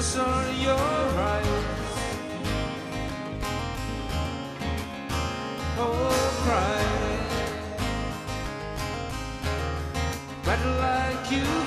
kisses on your eyes. Oh, cry, but like you.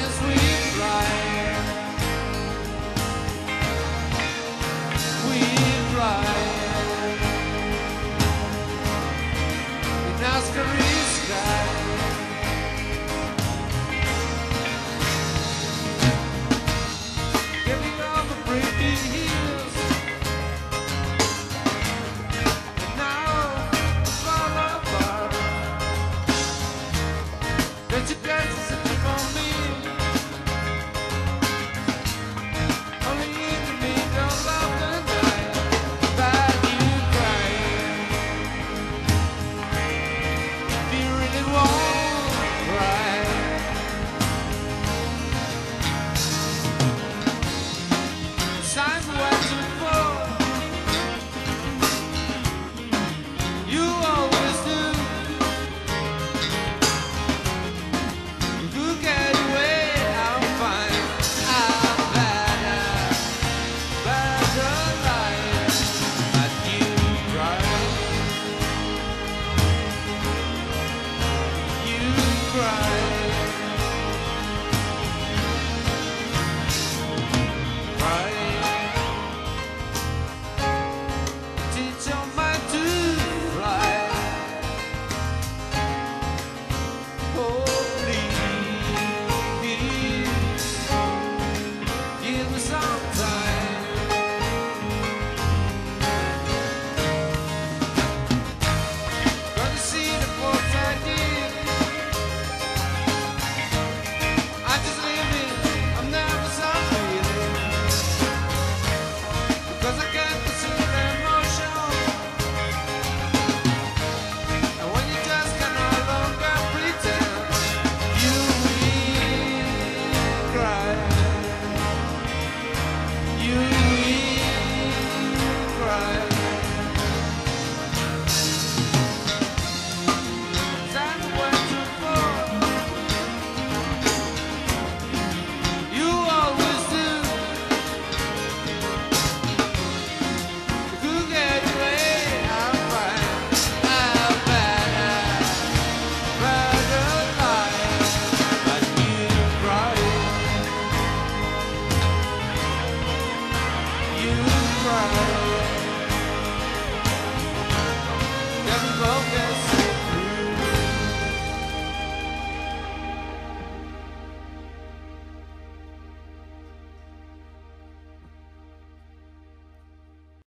as we fly. song.